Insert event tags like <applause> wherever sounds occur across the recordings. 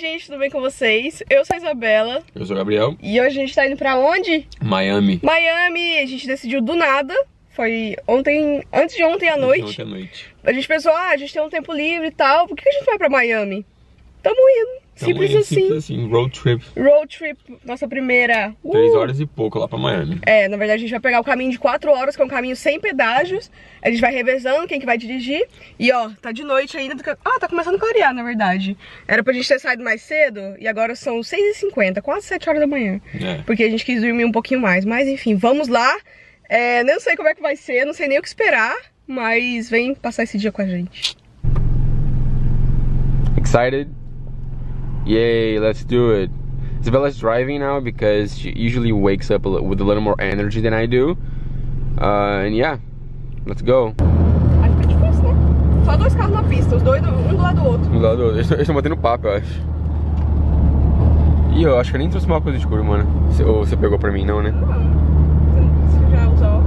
gente, tudo bem com vocês? Eu sou a Isabela. Eu sou o Gabriel. E hoje a gente tá indo pra onde? Miami. Miami. A gente decidiu do nada. Foi ontem, antes de ontem à noite. Ontem à noite. A gente pensou, ah, a gente tem um tempo livre e tal. Por que a gente vai pra Miami? Tamo indo. Simples Então, é assim. Simples assim, road trip. Road trip, nossa primeira. Uh! Três horas e pouco lá pra Miami. É, na verdade a gente vai pegar o caminho de 4 horas, que é um caminho sem pedágios. A gente vai revezando quem que vai dirigir. E ó, tá de noite ainda. do Ah, tá começando a clarear, na verdade. Era pra gente ter saído mais cedo e agora são 6h50, quase 7 horas da manhã. É. Porque a gente quis dormir um pouquinho mais. Mas enfim, vamos lá. É, não sei como é que vai ser, não sei nem o que esperar. Mas vem passar esse dia com a gente. Excited? Yay, let's do it. Isabella's driving now because she usually wakes up with a little more energy than I do. Uh, and yeah, let's go. Aí fica difícil, né? Só dois carros na pista, os dois um do lado do outro. Do lado do outro. <laughs> Eles estão batendo papo, eu acho. Ih, eu acho que eu nem trouxe uma coisa escura, mano. Você- Ou você pegou pra mim, não, né? Não, você já usou.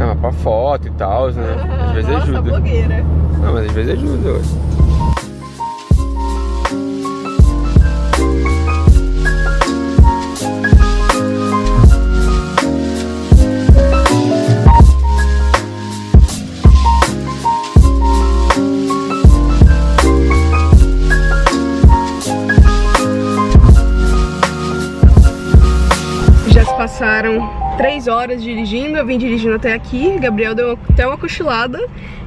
Ah, mas pra foto e tal, né? <laughs> Às vezes Nossa, ajuda. blogueira. Não, mas às vezes ajuda, ué. Já horas dirigindo, eu vim dirigindo até aqui, Gabriel deu até uma cochilada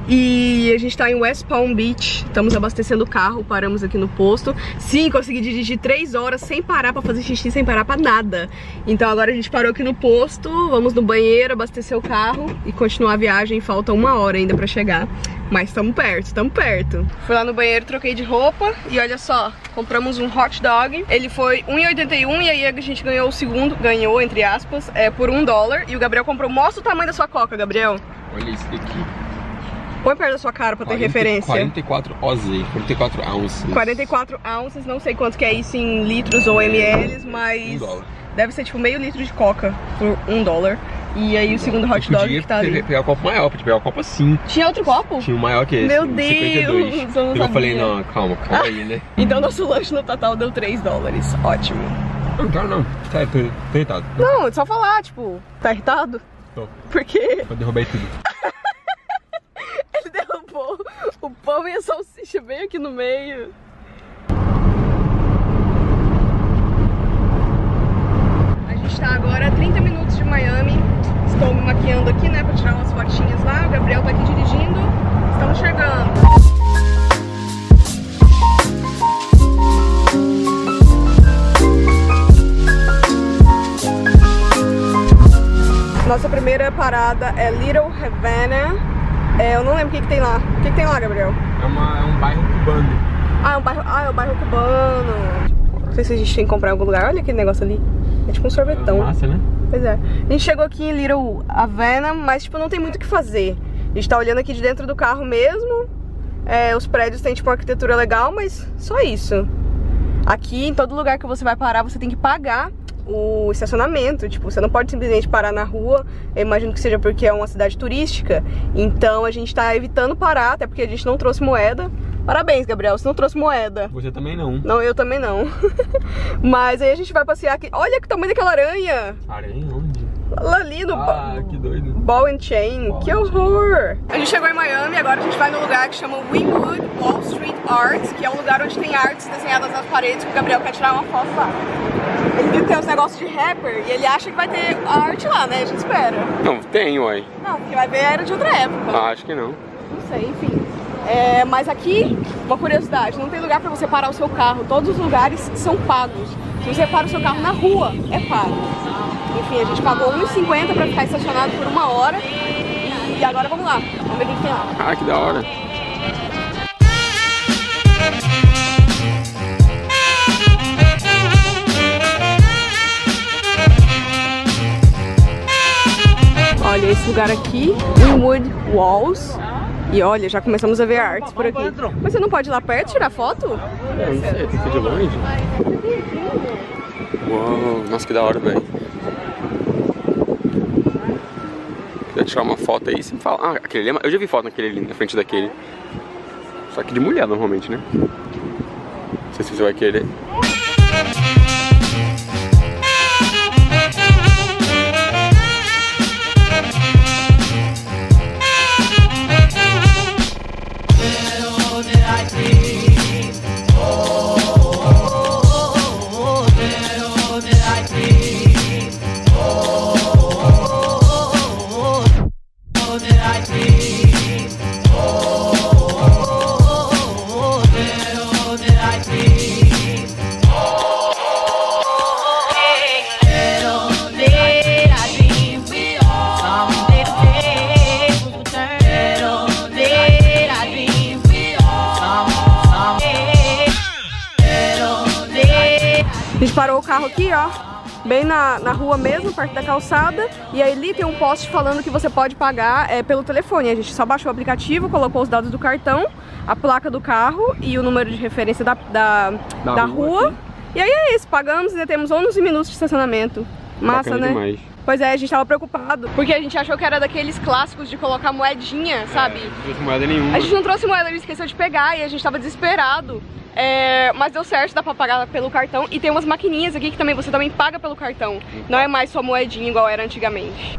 e a gente tá em West Palm Beach, estamos abastecendo o carro, paramos aqui no posto. Sim, consegui dirigir três horas sem parar pra fazer xixi, sem parar pra nada. Então agora a gente parou aqui no posto, vamos no banheiro, abastecer o carro e continuar a viagem, falta uma hora ainda pra chegar. Mas estamos perto, estamos perto. Fui lá no banheiro, troquei de roupa e olha só, compramos um hot dog. Ele foi 1,81 e aí a gente ganhou o segundo, ganhou entre aspas, é, por um dólar. E o Gabriel comprou, mostra o tamanho da sua coca, Gabriel. Olha isso daqui. Põe perto da sua cara pra ter 40 referência. 44 OZ, 44 ounces. 44 ounces, não sei quanto que é isso em litros ou ml, mas Um dólar. deve ser tipo meio litro de coca por um dólar. E aí o segundo hot dog que tá ali. pegar o copo maior, podia pegar o copo assim. Tinha outro copo? Tinha um maior que esse. Meu Deus, 52. eu não eu falei, não, calma, calma aí, né? <laughs> Então nosso lanche no total deu 3 dólares. Ótimo. Não, tá, não. Tá, tô, tô irritado. Não, é só falar, tipo, tá irritado? Tô. Porque Eu derrubei tudo. Pão e a salsicha bem aqui no meio. A gente tá agora a 30 minutos de Miami. Estou me maquiando aqui, né, pra tirar umas fotinhas lá. O Gabriel tá aqui dirigindo. Estamos chegando. Nossa primeira parada é Little Havana. É, eu não lembro o que, que tem lá. O que, que tem lá, Gabriel? É, uma, é um bairro cubano. Ah, é um bairro, ah, é um bairro cubano. Não sei se a gente tem que comprar em algum lugar. Olha aquele negócio ali. É tipo um sorvetão. Massa, né? Pois é. A gente chegou aqui em Little Havana, mas tipo, não tem muito o que fazer. A gente tá olhando aqui de dentro do carro mesmo. É, os prédios têm tipo uma arquitetura legal, mas só isso. Aqui, em todo lugar que você vai parar, você tem que pagar o estacionamento. Tipo, você não pode simplesmente parar na rua. Eu imagino que seja porque é uma cidade turística. Então a gente tá evitando parar, até porque a gente não trouxe moeda. Parabéns, Gabriel, você não trouxe moeda. Você também não. Não, eu também não. <laughs> Mas aí a gente vai passear aqui. Olha que tamanho daquela aranha! Aranha onde? Lá ali no Ah, que doido. Ball and Chain. Ball que horror! A gente chegou em Miami, agora a gente vai no lugar que chama Wynwood Wall Street Arts, que é um lugar onde tem artes desenhadas nas paredes, que o Gabriel quer tirar uma foto lá. Ele tem uns negócios de rapper e ele acha que vai ter a arte lá, né? A gente espera. Não, tem, uai. Não, porque vai ver era de outra época. Ah, acho que não. Não sei, enfim. É, mas aqui, uma curiosidade, não tem lugar pra você parar o seu carro. Todos os lugares são pagos. Se você para o seu carro na rua, é pago. Enfim, a gente pagou R$1,50 pra ficar estacionado por uma hora. E agora vamos lá, vamos ver o que tem lá. Ah, que da hora. Esse lugar aqui, Winwood Walls. E olha, já começamos a ver artes por aqui. Mas você não pode ir lá perto tirar foto? Eu não sei, tem que ir de longe. Uau, nossa, que da hora, velho. Queria tirar uma foto aí, sem falar. Ah, aquele ali, é- eu já vi foto naquele ali, na frente daquele. Só que de mulher, normalmente, né? sei se você vai querer. A gente parou o carro aqui, ó, bem na, na rua mesmo, perto da calçada, e aí ali tem um poste falando que você pode pagar é, pelo telefone. A gente só baixou o aplicativo, colocou os dados do cartão, a placa do carro e o número de referência da, da, da, da rua. rua e aí é isso, pagamos e temos 11 minutos de estacionamento. Massa, Bacana né? Demais. Pois é, a gente tava preocupado, porque a gente achou que era daqueles clássicos de colocar moedinha, sabe? É, não trouxe moeda nenhuma. A gente não trouxe moeda, a gente esqueceu de pegar e a gente tava desesperado. É, mas deu certo, dá pra pagar pelo cartão. E tem umas maquininhas aqui que também você também paga pelo cartão. Não é mais só moedinha igual era antigamente.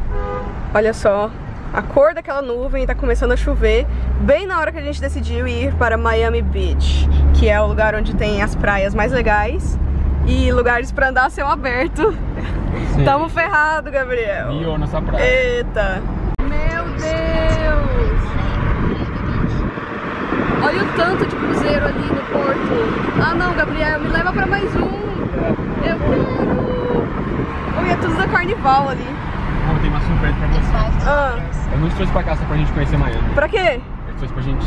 Olha só, a cor daquela nuvem tá começando a chover bem na hora que a gente decidiu ir para Miami Beach, que é o lugar onde tem as praias mais legais e lugares pra andar a céu aberto. Sim. Tamo ferrado, Gabriel. Miou nessa praia. Eita. Meu Deus! Olha o tanto de cruzeiro ali no porto. Ah não, Gabriel, me leva pra mais um. Eu quero. Olha, tudo da Carnival ali. Oh, tem uma surpresa pra você. Ah. Eu não trouxe pra cá só pra gente conhecer Miami. Pra quê? Eu trouxe pra gente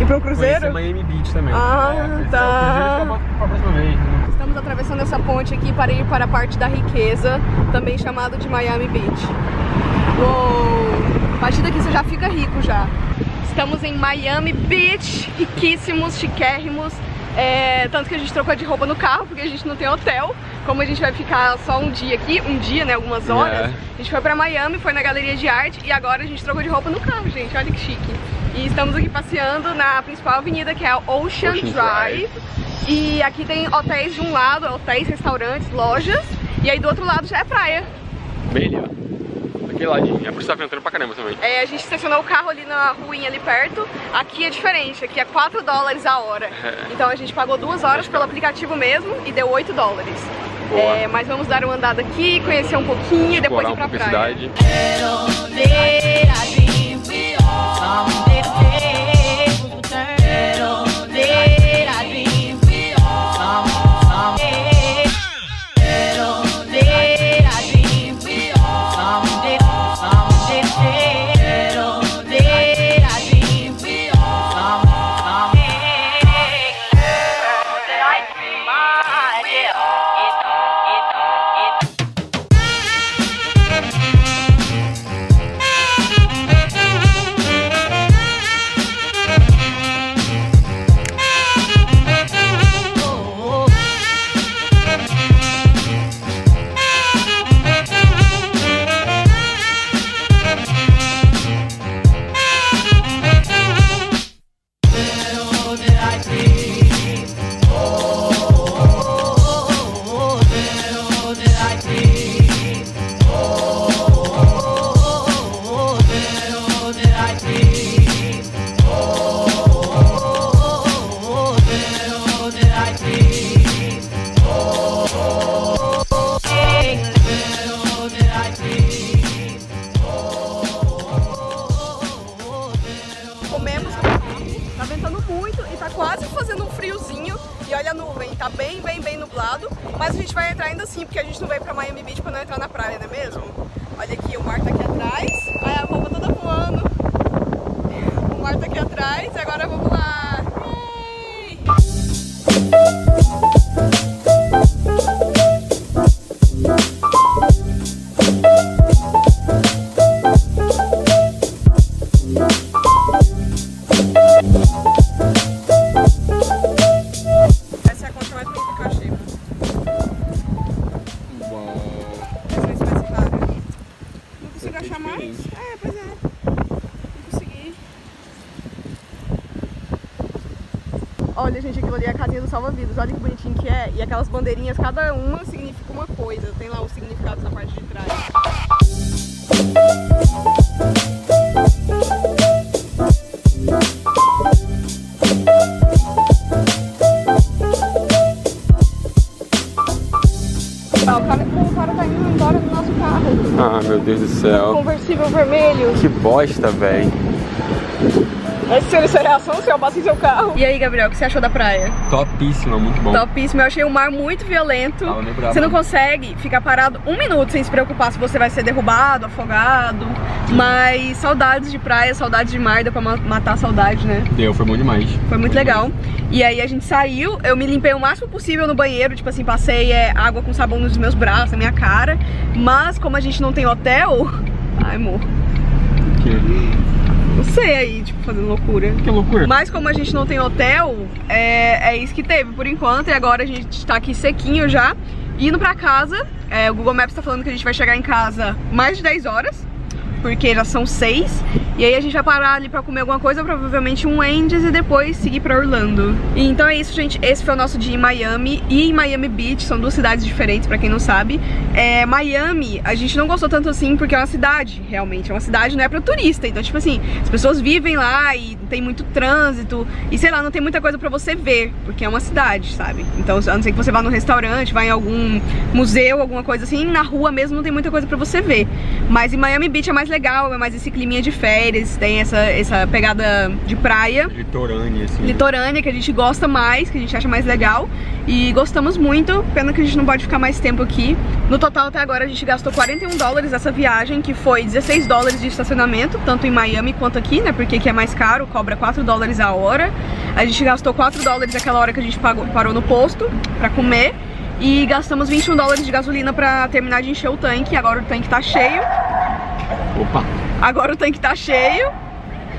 ir pro cruzeiro? Miami Beach também. Ah, é, tá. O cruzeiro fica pra próxima vez. né? Estamos atravessando essa ponte aqui para ir para a parte da riqueza, também chamado de Miami Beach. Uou! A partir daqui você já fica rico já. Estamos em Miami Beach, riquíssimos, chiquérrimos. É, tanto que a gente trocou de roupa no carro, porque a gente não tem hotel. Como a gente vai ficar só um dia aqui, um dia, né, algumas horas, Yeah. a gente foi pra Miami, foi na galeria de arte e agora a gente trocou de roupa no carro, gente. Olha que chique. E estamos aqui passeando na principal avenida, que é a Ocean, Ocean Drive. E aqui tem hotéis de um lado, hotéis, restaurantes, lojas. E aí do outro lado já é praia. Bem ali, ó. Aquele ladinho. É por isso que tá ventando pra caramba também. É, a gente estacionou o carro ali na ruinha ali perto. Aqui é diferente, aqui é 4 dólares a hora. É. Então a gente pagou duas horas pelo aplicativo mesmo e deu 8 dólares. É, mas vamos dar uma andada aqui, conhecer um pouquinho e depois ir um pra pouco a praia. cidade. soul. Achar mais? É, pois é. Não consegui. gente, aquilo ali é a casinha do salva-vidas. Olha que bonitinho que é. E aquelas bandeirinhas, cada uma significa uma coisa. Tem lá os significados na parte de trás. O cara, o cara tá indo embora do nosso carro. Ah, meu Deus do céu. Conversível vermelho. Que bosta, velho. Esse seria sua reação se eu em seu carro. E aí, Gabriel, o que você achou da praia? Topíssima, muito bom. Topíssimo. Eu achei o mar muito violento. Você não consegue ficar parado um minuto sem se preocupar se você vai ser derrubado, afogado. Mas saudades de praia, saudades de mar, deu pra ma- matar a saudade, né? Deu, foi bom demais. Foi muito legal. E aí a gente saiu, eu me limpei o máximo possível no banheiro, tipo assim, passei é, água com sabão nos meus braços, na minha cara. Mas como a gente não tem hotel. <laughs> Ai, amor. Que, Sei aí, tipo, fazendo loucura. que loucura. Mas como a gente não tem hotel, é, é isso que teve por enquanto. E agora a gente tá aqui sequinho já, indo pra casa. É, o Google Maps tá falando que a gente vai chegar em casa mais de 10 horas, porque já são 6. E aí a gente vai parar ali pra comer alguma coisa, provavelmente um Wendy's e depois seguir pra Orlando. E então é isso, gente. Esse foi o nosso dia em Miami e em Miami Beach. São duas cidades diferentes, pra quem não sabe. É, Miami, a gente não gostou tanto assim porque é uma cidade, realmente. É uma cidade, não é pra turista. Então, tipo assim, as pessoas vivem lá e tem muito trânsito. E sei lá, não tem muita coisa pra você ver, porque é uma cidade, sabe? Então, a não ser que você vá num restaurante, vá em algum museu, alguma coisa assim, na rua mesmo não tem muita coisa pra você ver. Mas em Miami Beach é mais legal, é mais esse climinha de férias, tem essa, essa pegada de praia Litorânea, assim. litorânea que a gente gosta mais, que a gente acha mais legal e gostamos muito, pena que a gente não pode ficar mais tempo aqui. No total até agora a gente gastou 41 dólares essa viagem, que foi 16 dólares de estacionamento, tanto em Miami quanto aqui, né, porque aqui é mais caro, cobra 4 dólares a hora. A gente gastou 4 dólares aquela hora que a gente pagou, parou no posto pra comer. E gastamos 21 dólares de gasolina pra terminar de encher o tanque. Agora o tanque tá cheio. Opa. Agora o tanque tá cheio.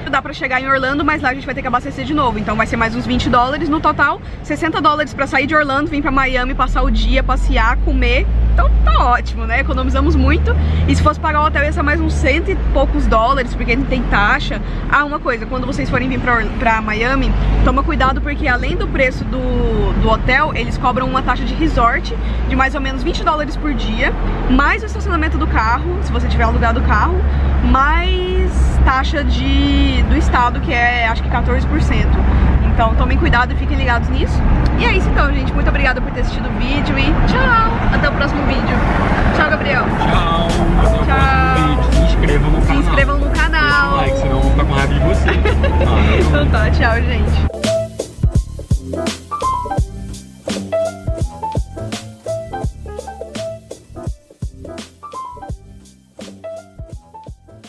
Dá pra chegar em Orlando, mas lá a gente vai ter que abastecer de novo. Então vai ser mais uns 20 dólares no total. 60 dólares pra sair de Orlando, vir pra Miami, passar o dia, passear, comer. Então tá né? Economizamos muito. E se fosse pagar o hotel ia ser mais uns cento e poucos dólares, porque não tem taxa. Ah, uma coisa, quando vocês forem vir pra, pra Miami, toma cuidado porque além do preço do, do hotel, eles cobram uma taxa de resort de mais ou menos 20 dólares por dia, mais o estacionamento do carro, se você tiver alugado o carro, mais taxa de, do estado, que é acho que 14%. Então tomem cuidado e fiquem ligados nisso. E é isso então, gente. Muito obrigada por ter assistido o vídeo e tchau! Até o próximo vídeo. Tchau, Gabriel. Tchau. Até Tchau. Se inscrevam no Se canal. inscrevam no Deixa canal. um like, senão eu vou ficar com raiva de você. <laughs> Ah, Então tá, tchau, gente.